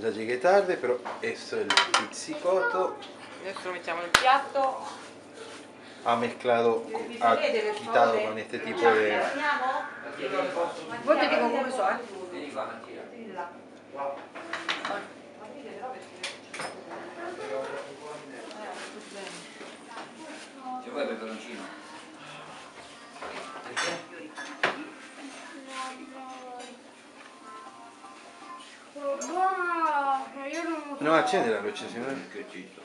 Già che è tardi, però questo è il pizzicotto. Adesso lo mettiamo nel piatto. Ha mesclato, ha quitato con este tipo de... Voi ti dico come so, eh. Ci vuoi peperoncino? So. No, accende la luce, se no. Che cito.